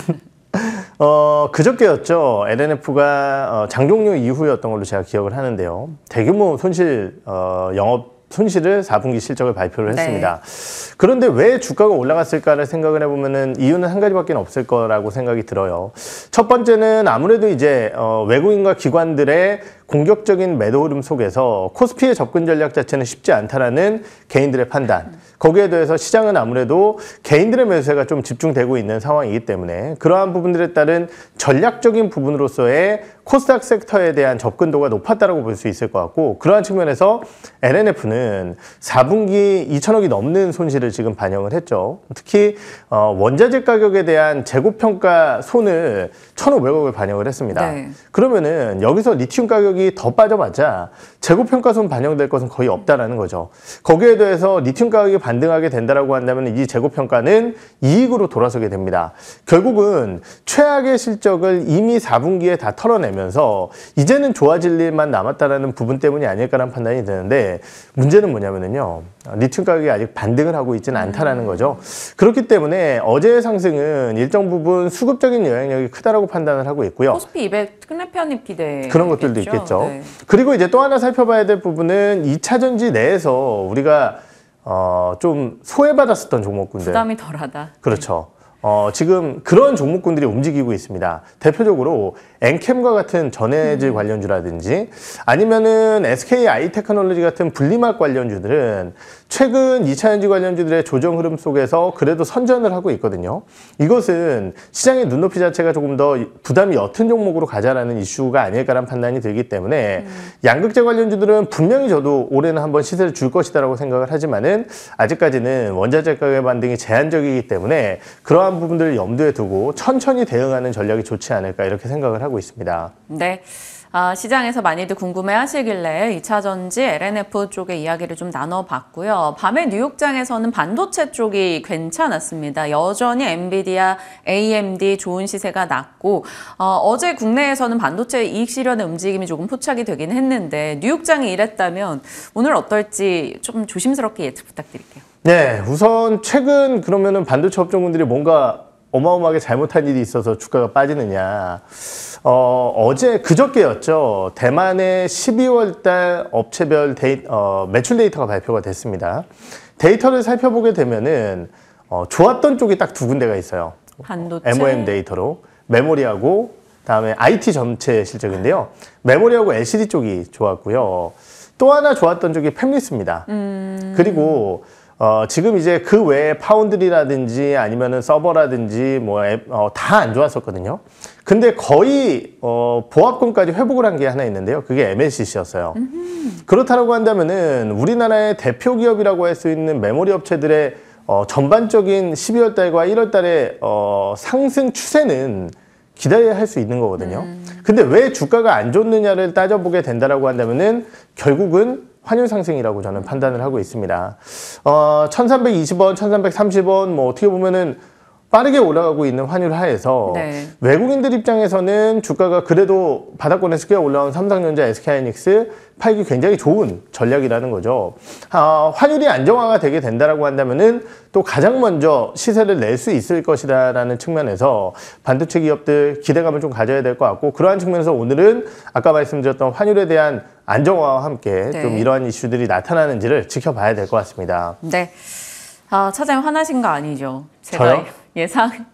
어, 그저께였죠. LNF가 어, 장종료 이후였던 걸로 제가 기억을 하는데요. 대규모 손실 어, 영업 손실을 4분기 실적을 발표를 네. 했습니다. 네. 그런데 왜 주가가 올라갔을까를 생각을 해보면은 이유는 한 가지밖에 없을 거라고 생각이 들어요. 첫 번째는 아무래도 이제 어, 외국인과 기관들의 공격적인 매도 흐름 속에서 코스피의 접근 전략 자체는 쉽지 않다라는 개인들의 판단. 거기에 대해서 시장은 아무래도 개인들의 매수세가 좀 집중되고 있는 상황이기 때문에 그러한 부분들에 따른 전략적인 부분으로서의 코스닥 섹터에 대한 접근도가 높았다라고 볼 수 있을 것 같고 그러한 측면에서 LNF는 4분기 2천억이 넘는 손실을 지금 반영을 했죠. 특히 어, 원자재 가격에 대한 재고 평가 손을 1,500억을 반영을 했습니다. 네. 그러면은 여기서 리튬 가격이 더 빠져봤자 재고평가 손 반영될 것은 거의 없다라는 거죠. 거기에 대해서 리튬 가격이 반등하게 된다라고 한다면 이 재고평가는 이익으로 돌아서게 됩니다. 결국은 최악의 실적을 이미 4분기에 다 털어내면서 이제는 좋아질 일만 남았다라는 부분 때문이 아닐까라는 판단이 드는데 문제는 뭐냐면은요. 리튬 가격이 아직 반등을 하고 있지는 않다라는 거죠. 그렇기 때문에 어제의 상승은 일정 부분 수급적인 영향력이 크다라고 판단을 하고 있고요. 코스피 200 특례 편입 기대 그런 것들도 있겠죠. 네. 그리고 이제 또 하나 살펴봐야 될 부분은 2차 전지 내에서 우리가 어, 좀 소외받았었던 종목군들. 부담이 덜하다. 그렇죠. 어, 지금 그런 종목군들이 움직이고 있습니다. 대표적으로 엔캠과 같은 전해질 관련주라든지 아니면은 SK 아이테크놀로지 같은 분리막 관련주들은 최근 2차전지 관련주들의 조정 흐름 속에서 그래도 선전을 하고 있거든요. 이것은 시장의 눈높이 자체가 조금 더 부담이 옅은 종목으로 가자라는 이슈가 아닐까라는 판단이 들기 때문에 양극재 관련주들은 분명히 저도 올해는 한번 시세를 줄 것이다라고 생각을 하지만은 아직까지는 원자재 가격 반등이 제한적이기 때문에 그러한 부분들을 염두에 두고 천천히 대응하는 전략이 좋지 않을까 이렇게 생각을 하고 있습니다. 네. 아, 시장에서 많이들 궁금해 하시길래 2차 전지 LNF 쪽의 이야기를 좀 나눠봤고요. 밤에 뉴욕장에서는 반도체 쪽이 괜찮았습니다. 여전히 엔비디아, AMD 좋은 시세가 났고 어, 제 국내에서는 반도체 이익 실현의 움직임이 조금 포착이 되긴 했는데 뉴욕장이 이랬다면 오늘 어떨지 좀 조심스럽게 예측 부탁드릴게요. 네, 우선 최근 그러면은 반도체 업종군들이 뭔가 어마어마하게 잘못한 일이 있어서 주가가 빠지느냐. 어, 어제 그저께였죠. 대만의 12월 달 업체별 데이, 어, 매출 데이터가 발표가 됐습니다. 데이터를 살펴보게 되면은 어, 좋았던 쪽이 딱 두 군데가 있어요. 반도체. MOM 데이터로 메모리하고 다음에 IT 전체 실적인데요. 메모리하고 LCD 쪽이 좋았고요. 또 하나 좋았던 쪽이 fabless입니다. 그리고 어, 지금 이제 그 외에 foundry라든지 아니면은 서버라든지 뭐 다 안 좋았었거든요. 근데 거의 어, 보합권까지 회복을 한 게 하나 있는데요. 그게 MLCC였어요. 그렇다고 한다면은 우리나라의 대표 기업이라고 할 수 있는 메모리 업체들의 어, 전반적인 12월 달과 1월 달의 어, 상승 추세는 기대해야 할 수 있는 거거든요. 근데 왜 주가가 안 좋느냐를 따져보게 된다라고 한다면은 결국은 환율 상승이라고 저는 판단을 하고 있습니다. 어, 1320원, 1330원, 뭐 어떻게 보면은 빠르게 올라가고 있는 환율 하에서 네. 외국인들 입장에서는 주가가 그래도 바닥권에서 꽤 올라온 삼성전자, SK하이닉스 팔기 굉장히 좋은 전략이라는 거죠. 아, 환율이 안정화가 되게 된다라고 한다면은 또 가장 먼저 시세를 낼 수 있을 것이다라는 측면에서 반도체 기업들 기대감을 좀 가져야 될 것 같고 그러한 측면에서 오늘은 아까 말씀드렸던 환율에 대한 안정화와 함께 네. 좀 이러한 이슈들이 나타나는지를 지켜봐야 될 것 같습니다. 네. 아, 차장님 화나신 거 아니죠? 제가 저요? 예상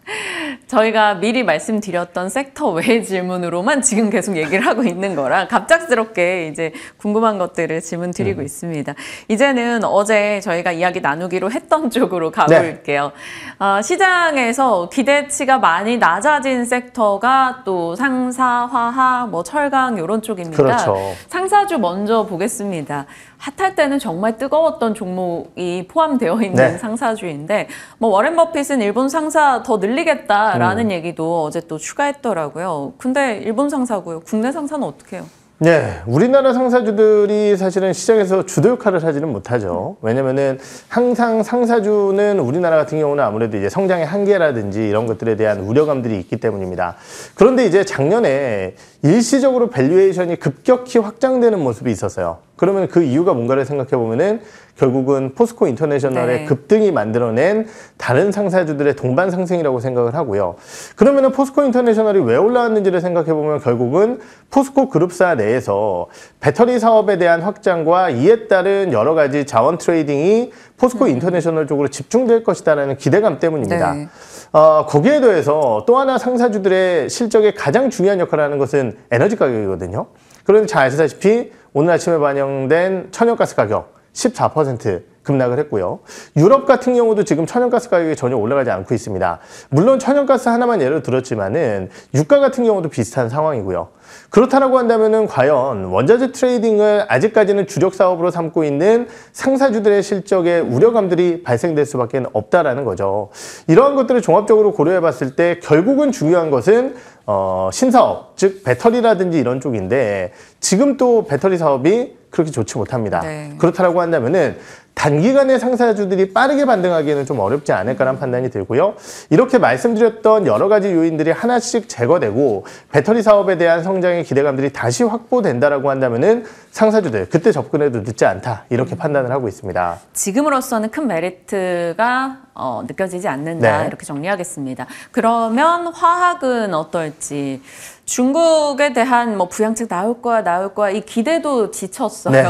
저희가 미리 말씀드렸던 섹터 외의 질문으로만 지금 계속 얘기를 하고 있는 거라 갑작스럽게 이제 궁금한 것들을 질문 드리고 음. 있습니다. 이제는 어제 저희가 이야기 나누기로 했던 쪽으로 가볼게요. 어, 시장에서 기대치가 많이 낮아진 섹터가 또 상사, 화학, 뭐 철강 이런 쪽입니다. 그렇죠. 상사주 먼저 보겠습니다. 핫할 때는 정말 뜨거웠던 종목이 포함되어 있는 네. 상사주인데 뭐 워렌 버핏은 일본 상사 더 늘리겠다 라는 얘기도 어제 또 추가했더라고요. 근데 일본 상사고요. 국내 상사는 어떻게 해요? 네, 우리나라 상사주들이 사실은 시장에서 주도 역할을 하지는 못하죠. 왜냐면은 항상 상사주는 우리나라 같은 경우는 아무래도 이제 성장의 한계라든지 이런 것들에 대한 우려감들이 있기 때문입니다. 그런데 이제 작년에 일시적으로 valuation이 급격히 확장되는 모습이 있었어요. 그러면 그 이유가 뭔가를 생각해 보면은 결국은 포스코 인터내셔널의 네. 급등이 만들어낸 다른 상사주들의 동반 상승이라고 생각을 하고요. 그러면은 포스코 인터내셔널이 왜 올라왔는지를 생각해 보면 결국은 포스코 그룹사 내에서 배터리 사업에 대한 확장과 이에 따른 여러 가지 자원 trading이 포스코 인터내셔널 쪽으로 집중될 것이다라는 기대감 때문입니다. 네. 어, 거기에 더해서 또 하나 상사주들의 실적에 가장 중요한 역할을 하는 것은 에너지 가격이거든요. 그런데 잘 아시다시피 오늘 아침에 반영된 천연가스 가격 14% 급락을 했고요. 유럽 같은 경우도 지금 천연가스 가격이 전혀 올라가지 않고 있습니다. 물론 천연가스 하나만 예를 들었지만은 유가 같은 경우도 비슷한 상황이고요. 그렇다라고 한다면은 과연 원자재 트레이딩을 아직까지는 주력 사업으로 삼고 있는 상사주들의 실적에 우려감들이 발생될 수밖에 없다라는 거죠. 이러한 것들을 종합적으로 고려해 봤을 때 결국은 중요한 것은 어, 신사업, 즉 배터리라든지 이런 쪽인데 지금 또 배터리 사업이 그렇게 좋지 못합니다. 네. 그렇다라고 한다면은 단기간에 상사주들이 빠르게 반등하기에는 좀 어렵지 않을까라는 판단이 들고요. 이렇게 말씀드렸던 여러 가지 요인들이 하나씩 제거되고 배터리 사업에 대한 성장의 기대감들이 다시 확보된다라고 한다면은 상사주들 그때 접근해도 늦지 않다 이렇게 판단을 하고 있습니다. 지금으로서는 큰 메리트가 어, 느껴지지 않는다 네. 이렇게 정리하겠습니다. 그러면 화학은 어떨지 중국에 대한 뭐 부양책 나올 거야 나올 거야 이 기대도 지쳤어요. 네.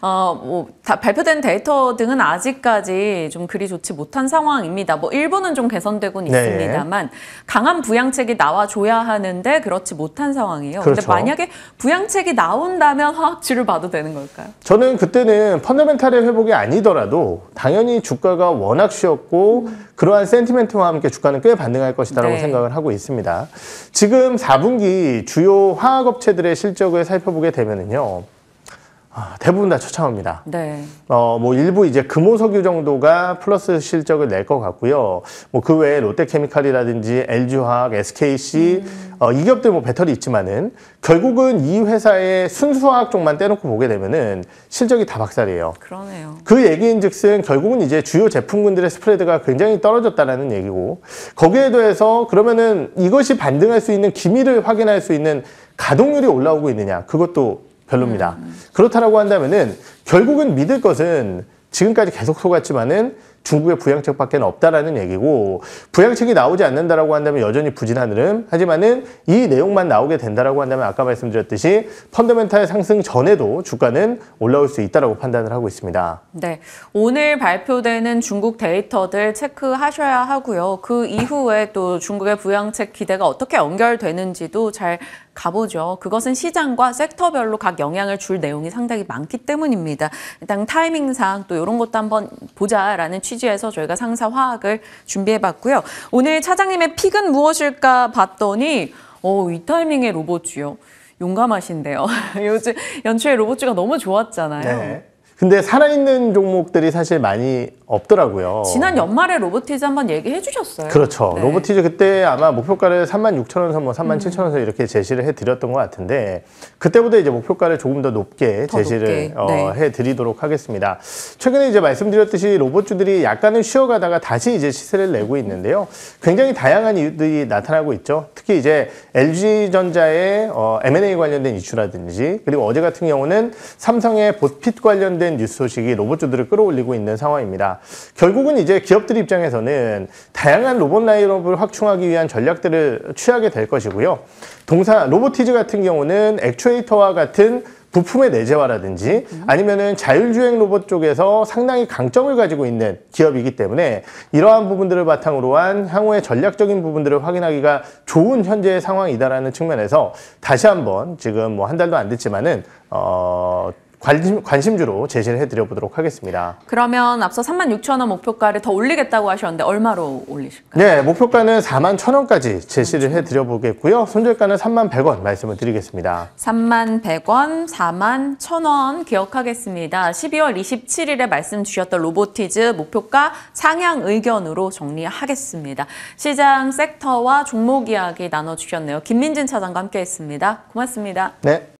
어, 뭐 다- 발표된 데이터 등은 아직까지 좀 그리 좋지 못한 상황입니다. 뭐 일부는 좀 개선되곤 네. 있습니다만 강한 부양책이 나와줘야 하는데 그렇지 못한 상황이에요. 근데 그렇죠. 만약에 부양책이 나온다면 화학주를 봐도 되는 걸까요? 저는 그때는 펀더멘탈의 회복이 아니더라도 당연히 주가가 워낙 쉬었고 그러한 센티멘트와 함께 주가는 꽤 반등할 것이다라고 네. 생각을 하고 있습니다. 지금 4분기 주요 화학업체들의 실적을 살펴보게 되면은요. 아, 대부분 다 처참합니다. 네. 어, 뭐 일부 이제 금호석유 정도가 플러스 실적을 낼 것 같고요. 뭐 그 외에 롯데케미칼이라든지 LG화학, SKC 어, 이 기업들 뭐 배터리 있지만은 결국은 이 회사의 순수화학 쪽만 떼놓고 보게 되면은 실적이 다 박살이에요. 그러네요. 그 얘기인즉슨 결국은 이제 주요 제품군들의 스프레드가 굉장히 떨어졌다라는 얘기고 거기에 더해서 그러면은 이것이 반등할 수 있는 기미를 확인할 수 있는 가동률이 올라오고 있느냐 그것도 별로입니다. 그렇다라고 한다면은 결국은 믿을 것은 지금까지 계속 속았지만은 중국의 부양책밖에 없다라는 얘기고 부양책이 나오지 않는다라고 한다면 여전히 흐름 하지만은 이 내용만 나오게 된다라고 한다면 아까 말씀드렸듯이 펀더멘탈 상승 전에도 주가는 올라올 수 있다라고 판단을 하고 있습니다. 네. 오늘 발표되는 중국 데이터들 체크하셔야 하고요. 그 이후에 또 중국의 부양책 기대가 어떻게 연결되는지도 잘 가보죠. 그것은 시장과 섹터별로 각 영향을 줄 내용이 상당히 많기 때문입니다. 일단 타이밍상 또 이런 것도 한번 보자라는 취지에서 저희가 상사 화학을 준비해봤고요. 오늘 차장님의 픽은 무엇일까 봤더니 어, 이 타이밍에 로봇주요. 용감하신데요. 요즘 연초에 로봇주가 너무 좋았잖아요. 네. 근데 살아있는 종목들이 사실 많이 없더라고요. 지난 연말에 로보티즈 한번 얘기해 주셨어요. 그렇죠. 네. 로보티즈 그때 아마 목표가를 3만 6천 원에서 뭐 3만 7천 원에서 이렇게 제시를 해드렸던 것 같은데 그때보다 이제 목표가를 조금 더 높게 더 제시를 높게, 어, 네. 해드리도록 하겠습니다. 최근에 이제 말씀드렸듯이 로봇주들이 약간은 쉬어가다가 다시 이제 시세를 내고 있는데요. 굉장히 다양한 이유들이 나타나고 있죠. 특히 이제 LG전자의 어, M&A 관련된 이슈라든지 그리고 어제 같은 경우는 삼성의 보핏 관련된 뉴스 소식이 로봇주들을 끌어올리고 있는 상황입니다. 결국은 이제 기업들 입장에서는 다양한 로봇 라인업을 확충하기 위한 전략들을 취하게 될 것이고요. 동사 로보티즈 같은 경우는 액추에이터와 같은 부품의 내재화라든지 아니면은 자율주행 로봇 쪽에서 상당히 강점을 가지고 있는 기업이기 때문에 이러한 부분들을 바탕으로 한 향후의 전략적인 부분들을 확인하기가 좋은 현재의 상황이다라는 측면에서 다시 한번 지금 뭐 한 달도 안 됐지만은 어 관심, 관심주로 제시를 해드려 보도록 하겠습니다. 그러면 앞서 3만 6천 원 목표가를 더 올리겠다고 하셨는데 얼마로 올리실까요? 네, 목표가는 4만 1천 원까지 제시를 해드려 보겠고요. 손절가는 3만 100원 말씀을 드리겠습니다. 3만 100원, 4만 1,000원 기억하겠습니다. 12월 27일에 말씀 주셨던 로보티즈 목표가 상향 의견으로 정리하겠습니다. 시장 섹터와 종목 이야기 나눠주셨네요. 김민진 차장과 함께했습니다. 고맙습니다. 네.